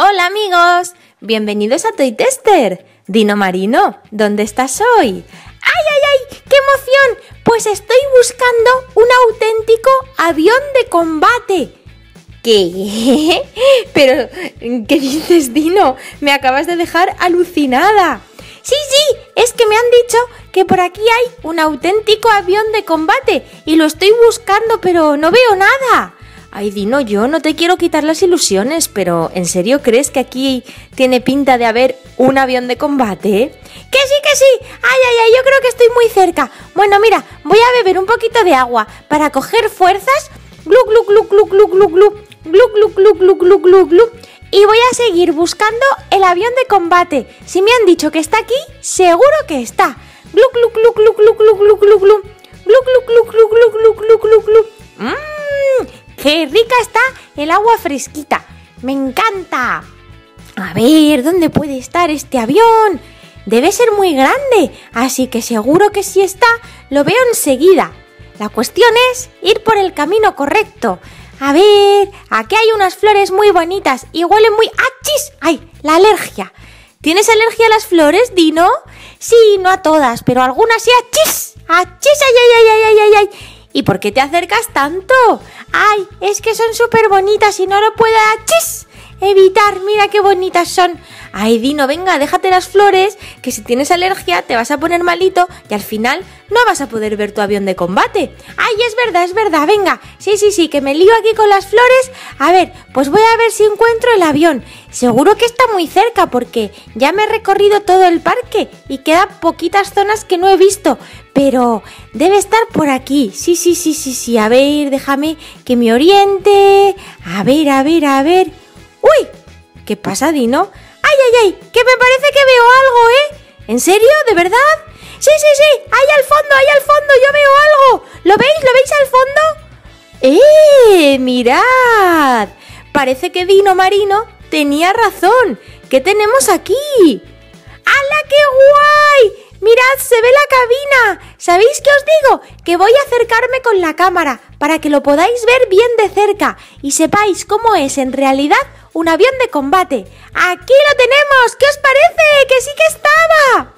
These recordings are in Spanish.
Hola amigos, bienvenidos a Toy Tester. Dino Marino, ¿dónde estás hoy? ¡Ay, ay, ay! ¡Qué emoción! Pues estoy buscando un auténtico avión de combate. ¿Qué? Pero, ¿qué dices, Dino? Me acabas de dejar alucinada. Sí, sí, es que me han dicho que por aquí hay un auténtico avión de combate y lo estoy buscando, pero no veo nada. Ay, Dino, yo no te quiero quitar las ilusiones, pero ¿en serio crees que aquí tiene pinta de haber un avión de combate? Que sí, que sí. Ay, ay, ay, yo creo que estoy muy cerca. Bueno, mira, voy a beber un poquito de agua para coger fuerzas. Glu, glu, glu, glu, glu, glu, glu. Glu, glu, glu, glu, glu, glu, glu. Y voy a seguir buscando el avión de combate. Si me han dicho que está aquí, seguro que está. Glu, glu, glu, glu, glu, glu, glu, glu, glu. Glu, glu, glu, glu, glu, glu, glu. Mmm, ¡Qué rica está el agua fresquita! ¡Me encanta! A ver, ¿dónde puede estar este avión? Debe ser muy grande, así que seguro que si está, lo veo enseguida. La cuestión es ir por el camino correcto. A ver, aquí hay unas flores muy bonitas y huelen muy... ¡Achis! ¡Ay! La alergia. ¿Tienes alergia a las flores, Dino? Sí, no a todas, pero algunas sí. ¡Achis! ¡Achis! ¡Ay, ay, ay, ay, ay, ay! ¿Y por qué te acercas tanto? ¡Ay! Es que son súper bonitas y no lo puedo ¡chis! evitar. Mira qué bonitas son. Ay, Dino, venga, déjate las flores, que si tienes alergia te vas a poner malito y al final no vas a poder ver tu avión de combate. Ay, es verdad, es verdad, venga. Sí, sí, sí, que me lío aquí con las flores. A ver, pues voy a ver si encuentro el avión. Seguro que está muy cerca porque ya me he recorrido todo el parque y quedan poquitas zonas que no he visto. Pero debe estar por aquí. Sí, sí, sí, sí, sí. A ver, déjame que me oriente. A ver, a ver, a ver. ¡Uy! ¿Qué pasa, Dino? ¡Ay, ay, ay! Que me parece que veo algo, ¿eh? ¿En serio? ¿De verdad? Sí, sí, sí. Ahí al fondo, ahí al fondo, yo veo algo. ¿Lo veis? ¿Lo veis al fondo? ¡Eh! ¡Mirad! Parece que Dino Marino tenía razón. ¿Qué tenemos aquí? ¡Hala, qué guay! Mirad, se ve la cabina. ¿Sabéis qué os digo? Que voy a acercarme con la cámara para que lo podáis ver bien de cerca y sepáis cómo es en realidad un avión de combate. ¡Aquí lo tenemos! ¿Qué os parece? ¡Que sí que estaba!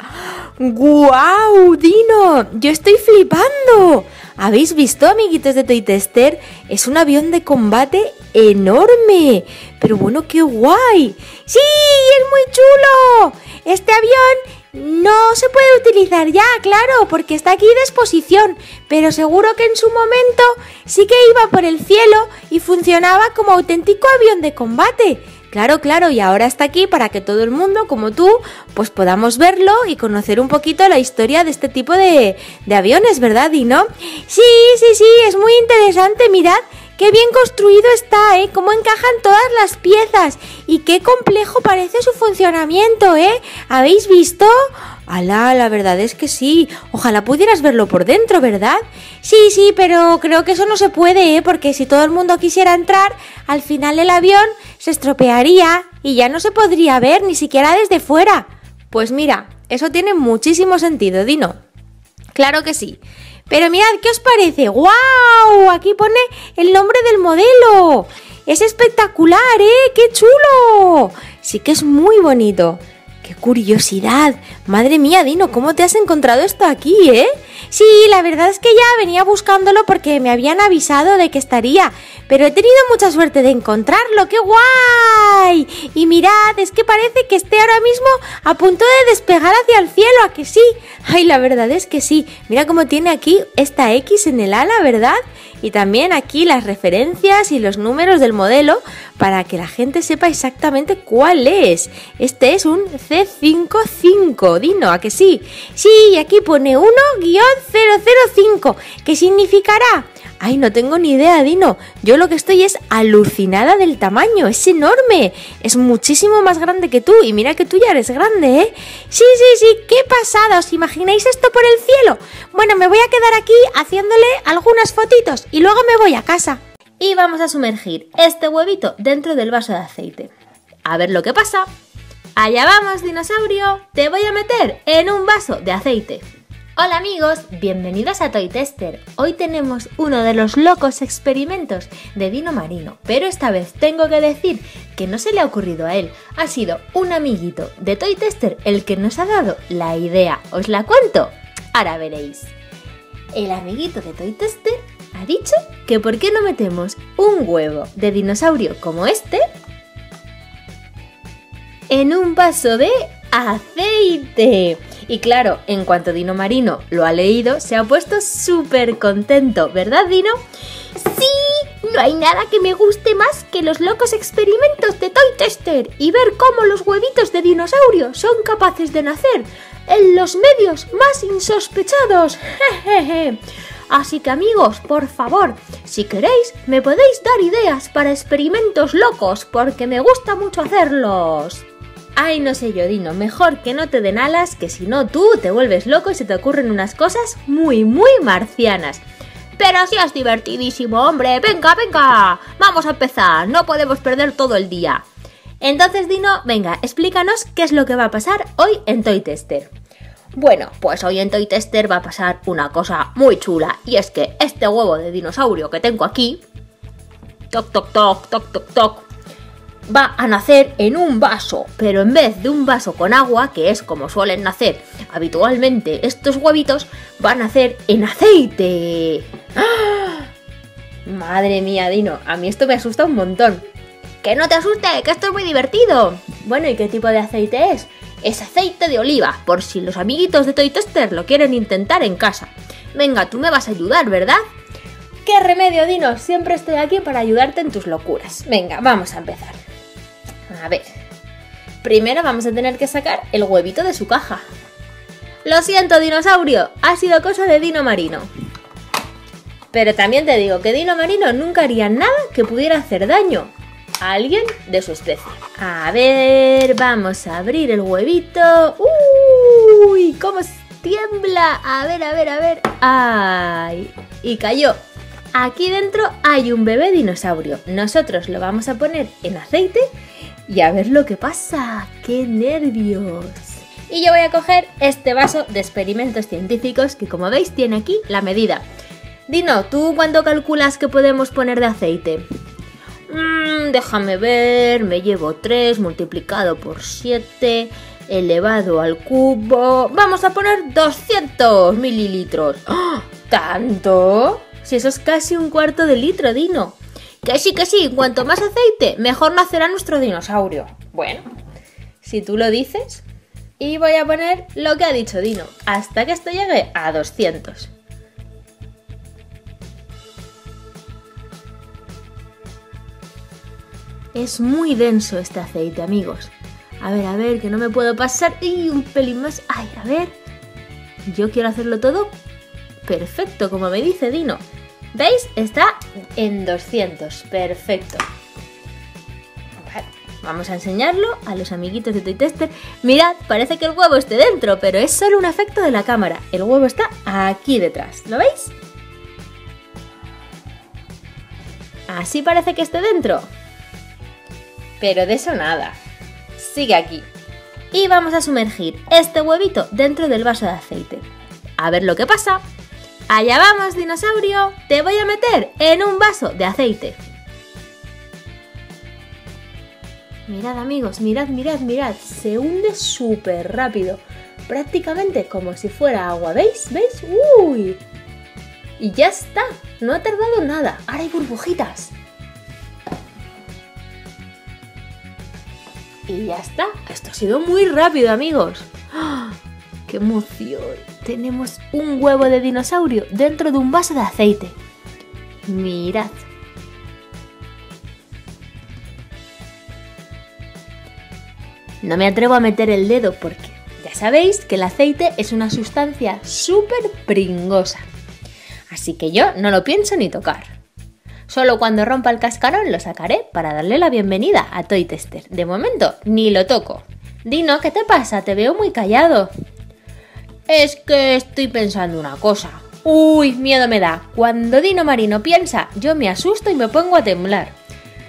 ¡Guau, Dino! ¡Yo estoy flipando! ¿Habéis visto, amiguitos de Toy Tester? Es un avión de combate enorme. Pero bueno, qué guay. ¡Sí! ¡Es muy chulo! Este avión no se puede utilizar ya, claro, porque está aquí de exposición, pero seguro que en su momento sí que iba por el cielo y funcionaba como auténtico avión de combate. Claro, claro, y ahora está aquí para que todo el mundo, como tú, pues podamos verlo y conocer un poquito la historia de este tipo de, de aviones, ¿verdad, Dino? Sí, sí, sí, es muy interesante, mirad Qué bien construido está, ¿eh? Cómo encajan todas las piezas y qué complejo parece su funcionamiento, ¿eh? ¿Habéis visto? Alá, la verdad es que sí. Ojalá pudieras verlo por dentro, ¿verdad? Sí, sí, pero creo que eso no se puede, ¿eh? Porque si todo el mundo quisiera entrar, al final el avión se estropearía y ya no se podría ver ni siquiera desde fuera. Pues mira, eso tiene muchísimo sentido, Dino. Claro que sí. Pero mirad, ¿qué os parece? ¡Guau! Aquí pone el nombre del modelo. Es espectacular, ¿eh? ¡Qué chulo! Sí que es muy bonito. ¡Qué curiosidad! Madre mía, Dino, ¿cómo te has encontrado esto aquí, eh? Sí, la verdad es que ya venía buscándolo porque me habían avisado de que estaría, pero he tenido mucha suerte de encontrarlo, ¡qué guay! Y mirad, es que parece que esté ahora mismo a punto de despegar hacia el cielo, ¿a que sí? Ay, la verdad es que sí. Mira cómo tiene aquí esta X en el ala, ¿verdad? Y también aquí las referencias y los números del modelo para que la gente sepa exactamente cuál es. Este es un C55, Dino, ¿a que sí? Sí, y aquí pone 1-005, ¿qué significará? Ay, no tengo ni idea, Dino. Yo lo que estoy es alucinada del tamaño. Es enorme. Es muchísimo más grande que tú. Y mira que tú ya eres grande, ¿eh? Sí, sí, sí. Qué pasada. ¿Os imagináis esto por el cielo? Bueno, me voy a quedar aquí haciéndole algunas fotitos y luego me voy a casa. Y vamos a sumergir este huevito dentro del vaso de aceite. A ver lo que pasa. Allá vamos, dinosaurio. Te voy a meter en un vaso de aceite. Hola amigos, bienvenidos a Toy Tester. Hoy tenemos uno de los locos experimentos de Dino Marino, pero esta vez tengo que decir que no se le ha ocurrido a él, ha sido un amiguito de Toy Tester el que nos ha dado la idea. ¿Os la cuento? Ahora veréis. El amiguito de Toy Tester ha dicho que por qué no metemos un huevo de dinosaurio como este en un vaso de aceite. Y claro, en cuanto Dino Marino lo ha leído, se ha puesto súper contento, ¿verdad Dino? Sí, no hay nada que me guste más que los locos experimentos de Toy Tester y ver cómo los huevitos de dinosaurio son capaces de nacer en los medios más insospechados. Así que amigos, por favor, si queréis, me podéis dar ideas para experimentos locos, porque me gusta mucho hacerlos. Ay, no sé yo, Dino, mejor que no te den alas, que si no tú te vuelves loco y se te ocurren unas cosas muy, muy marcianas. Pero si es divertidísimo, hombre. Venga, venga. Vamos a empezar. No podemos perder todo el día. Entonces, Dino, venga, explícanos qué es lo que va a pasar hoy en Toy Tester. Bueno, pues hoy en Toy Tester va a pasar una cosa muy chula. Y es que este huevo de dinosaurio que tengo aquí. Toc, toc, toc, toc, toc, toc va a nacer en un vaso, pero en vez de un vaso con agua, que es como suelen nacer habitualmente estos huevitos, van a nacer en aceite. ¡Ah! Madre mía, Dino, a mí esto me asusta un montón. Que no te asuste, que esto es muy divertido. Bueno, ¿y qué tipo de aceite es? Es aceite de oliva, por si los amiguitos de Toy Tester lo quieren intentar en casa. Venga, tú me vas a ayudar, ¿verdad? ¿Qué remedio, Dino? Siempre estoy aquí para ayudarte en tus locuras. Venga, vamos a empezar. A ver. Primero vamos a tener que sacar el huevito de su caja. Lo siento, dinosaurio, ha sido cosa de Dino Marino. Pero también te digo que Dino Marino nunca haría nada que pudiera hacer daño a alguien de su especie. A ver, vamos a abrir el huevito. ¡Uy! ¿Cómo tiembla? A ver, a ver, a ver. ¡Ay! Y cayó. Aquí dentro hay un bebé dinosaurio. Nosotros lo vamos a poner en aceite y a ver lo que pasa. ¡Qué nervios! Y yo voy a coger este vaso de experimentos científicos que como veis tiene aquí la medida. Dino, ¿tú cuánto calculas que podemos poner de aceite? Mm, déjame ver, me llevo 3 multiplicado por 7 elevado al cubo. Vamos a poner 200 mililitros. ¡Ah! ¿Tanto? Si eso es casi un cuarto de litro, Dino. Que sí, que sí, cuanto más aceite, mejor nacerá nuestro dinosaurio. Bueno, si tú lo dices. Y voy a poner lo que ha dicho Dino, hasta que esto llegue a 200. Es muy denso este aceite, amigos. A ver, a ver, que no me puedo pasar. Y un pelín más. Ay, a ver. Yo quiero hacerlo todo perfecto, como me dice Dino. ¿Veis? Está en 200. Perfecto. vamos a enseñarlo a los amiguitos de Toy Tester. Mirad, parece que el huevo esté dentro, pero es solo un efecto de la cámara. El huevo está aquí detrás. ¿Lo veis? Así parece que esté dentro. Pero de eso nada. Sigue aquí. Y vamos a sumergir este huevito dentro del vaso de aceite. A ver lo que pasa. Allá vamos, dinosaurio. Te voy a meter en un vaso de aceite. Mirad amigos, mirad, mirad, mirad. Se hunde súper rápido. Prácticamente como si fuera agua. ¿Veis? ¿Veis? ¡Uy! Y ya está. No ha tardado nada. Ahora hay burbujitas. Y ya está. Esto ha sido muy rápido, amigos. ¡Ah! ¡Qué emoción! Tenemos un huevo de dinosaurio dentro de un vaso de aceite. Mirad. No me atrevo a meter el dedo porque ya sabéis que el aceite es una sustancia súper pringosa. Así que yo no lo pienso ni tocar. Solo cuando rompa el cascarón lo sacaré para darle la bienvenida a Toy Tester. De momento, ni lo toco. Dino, ¿qué te pasa? Te veo muy callado. Es que estoy pensando una cosa. Uy, miedo me da. Cuando Dino Marino piensa, yo me asusto y me pongo a temblar.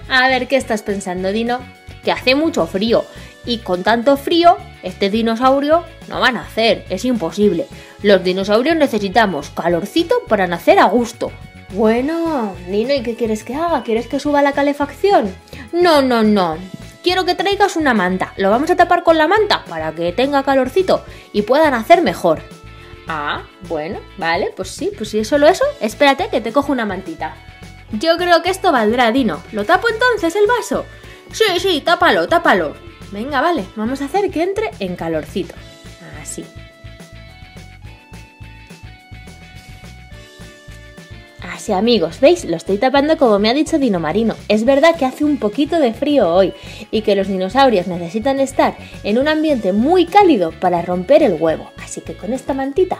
A ver, ¿qué estás pensando, Dino? Que hace mucho frío Y con tanto frío, este dinosaurio no va a nacer, es imposible. Los dinosaurios necesitamos calorcito para nacer a gusto. Bueno, Nino, ¿y qué quieres que haga? ¿Quieres que suba la calefacción? No, no, no. Quiero que traigas una manta. Lo vamos a tapar con la manta para que tenga calorcito y pueda nacer mejor. Ah, bueno, vale, pues sí, pues si es solo eso, espérate que te cojo una mantita. Yo creo que esto valdrá, Dino. ¿Lo tapo entonces el vaso? Sí, sí, tápalo, tápalo. Venga, vale, vamos a hacer que entre en calorcito. Así. Así amigos, ¿veis? Lo estoy tapando como me ha dicho Dino Marino. Es verdad que hace un poquito de frío hoy y que los dinosaurios necesitan estar en un ambiente muy cálido para romper el huevo. Así que con esta mantita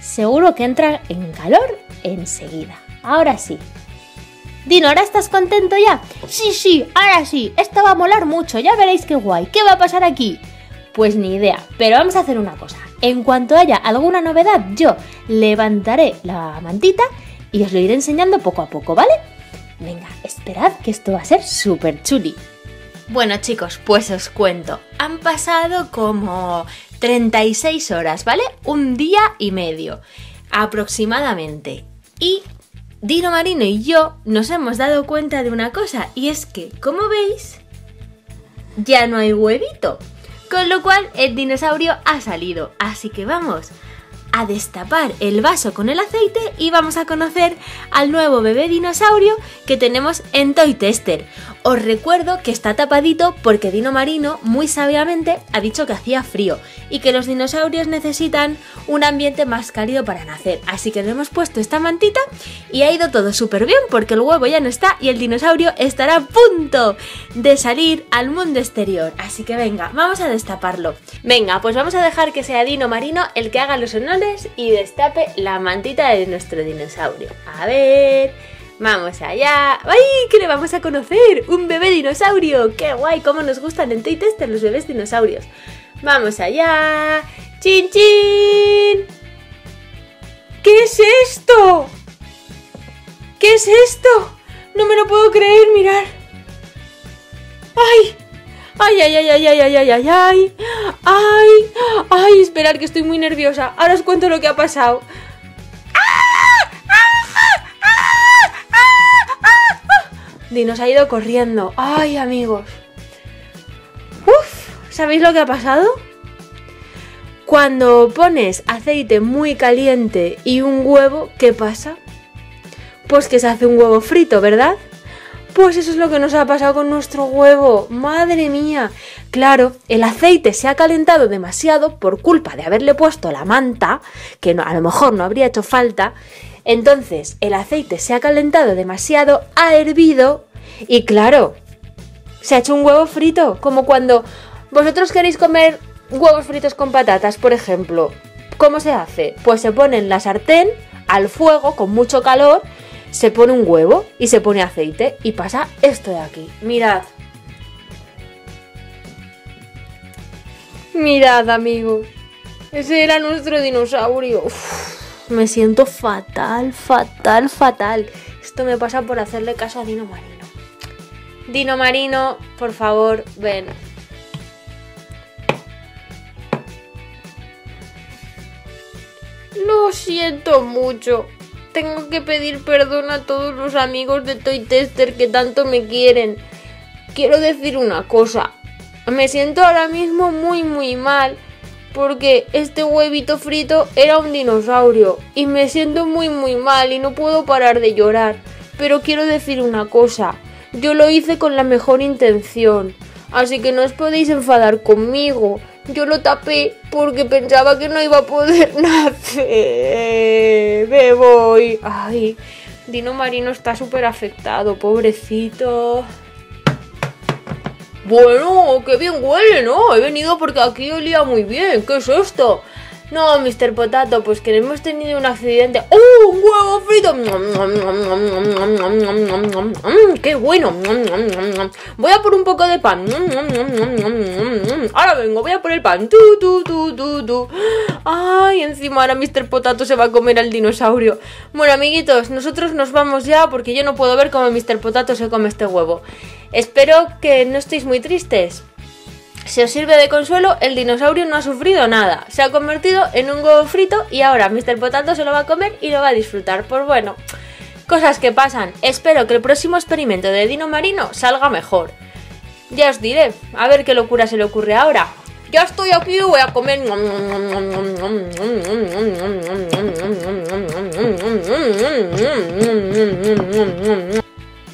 seguro que entra en calor enseguida. Ahora sí. Dino, ¿ahora estás contento ya? Sí, sí, ahora sí. Esto va a molar mucho. Ya veréis qué guay. ¿Qué va a pasar aquí? Pues ni idea. Pero vamos a hacer una cosa. En cuanto haya alguna novedad, yo levantaré la mantita y os lo iré enseñando poco a poco, ¿vale? Venga, esperad que esto va a ser súper chuli. Bueno chicos, pues os cuento. Han pasado como 36 horas, ¿vale? Un día y medio aproximadamente. Y Dino Marino y yo nos hemos dado cuenta de una cosa, y es que, como veis, ya no hay huevito. Con lo cual el dinosaurio ha salido. Así que vamos a destapar el vaso con el aceite y vamos a conocer al nuevo bebé dinosaurio que tenemos en Toy Tester. Os recuerdo que está tapadito porque Dino Marino muy sabiamente ha dicho que hacía frío y que los dinosaurios necesitan un ambiente más cálido para nacer. Así que le hemos puesto esta mantita y ha ido todo súper bien porque el huevo ya no está y el dinosaurio estará a punto de salir al mundo exterior. Así que venga, vamos a destaparlo. Venga, pues vamos a dejar que sea Dino Marino el que haga los honores y destape la mantita de nuestro dinosaurio. A ver... Vamos allá. ¡Ay! ¿Qué le vamos a conocer? ¡Un bebé dinosaurio! ¡Qué guay! ¿Cómo nos gustan en Toy Tester los bebés dinosaurios? Vamos allá. ¡Chin, chin! ¿Qué es esto? ¿Qué es esto? No me lo puedo creer, mirar. ¡Ay! ¡Ay, ay, ay, ay, ay, ay, ay, ay, ay! ¡Ay! ¡Ay! Esperar que estoy muy nerviosa. Ahora os cuento lo que ha pasado. Dinos ha ido corriendo. ¡Ay, amigos! ¡Uf! ¿Sabéis lo que ha pasado? Cuando pones aceite muy caliente y un huevo, ¿qué pasa? Pues que se hace un huevo frito, ¿verdad? Pues eso es lo que nos ha pasado con nuestro huevo. Madre mía. Claro, el aceite se ha calentado demasiado por culpa de haberle puesto la manta, que a lo mejor no habría hecho falta. Entonces, el aceite se ha calentado demasiado, ha hervido y claro, se ha hecho un huevo frito, como cuando vosotros queréis comer huevos fritos con patatas, por ejemplo. ¿Cómo se hace? Pues se pone en la sartén al fuego con mucho calor, se pone un huevo y se pone aceite y pasa esto de aquí. Mirad. Mirad, amigos. Ese era nuestro dinosaurio. me siento fatal, fatal, fatal. Esto me pasa por hacerle caso a Dino Marino. Dino Marino, por favor, ven. Lo siento mucho. Tengo que pedir perdón a todos los amigos de Toy Tester que tanto me quieren. Quiero decir una cosa. Me siento ahora mismo muy muy mal porque este huevito frito era un dinosaurio y me siento muy muy mal y no puedo parar de llorar. Pero quiero decir una cosa. Yo lo hice con la mejor intención. Así que no os podéis enfadar conmigo. Yo lo tapé porque pensaba que no iba a poder nacer. Me voy. Ay, Dino Marino está súper afectado, pobrecito. Bueno, qué bien huele, ¿no? He venido porque aquí olía muy bien. ¿Qué es esto? No, Mr. Potato, pues que hemos tenido un accidente. ¡Oh, un huevo frito! ¡Qué bueno! Voy a por un poco de pan. Ahora vengo, voy a por el pan. Tu, tu, tu, tu, tu. Ay, encima ahora Mr. Potato se va a comer al dinosaurio. Bueno, amiguitos, nosotros nos vamos ya porque yo no puedo ver cómo Mr. Potato se come este huevo. Espero que no estéis muy tristes Si os sirve de consuelo, el dinosaurio no ha sufrido nada. Se ha convertido en un huevo frito y ahora Mr. Potato se lo va a comer y lo va a disfrutar. Pues bueno, cosas que pasan. Espero que el próximo experimento de Dino Marino salga mejor. Ya os diré, a ver qué locura se le ocurre ahora. Ya estoy aquí, voy a comer.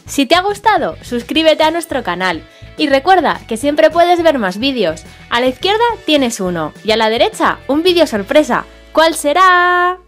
Si te ha gustado, suscríbete a nuestro canal. Y recuerda que siempre puedes ver más vídeos. A la izquierda tienes uno y a la derecha un vídeo sorpresa. ¿Cuál será?